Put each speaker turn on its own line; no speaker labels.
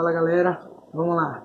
Fala galera, vamos lá.